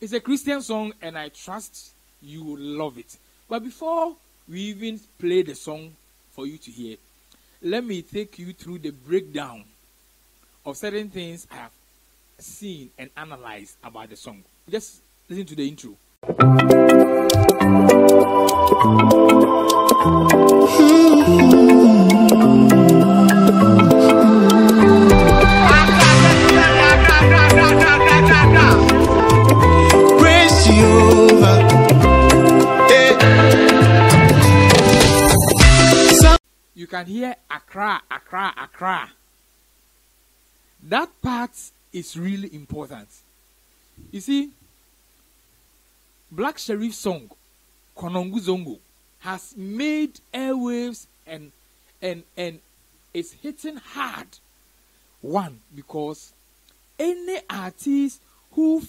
It's a Christian song, and I trust you will love it. But before we even play the song for you to hear, let me take you through the breakdown of certain things I have seen and analyzed about the song. Just listen to the intro. You can hear Accra, Accra, Accra. That part is really important. You see, Black Sherif song, Konongo Zongo, has made airwaves and and and it's hitting hard. One, because any artist who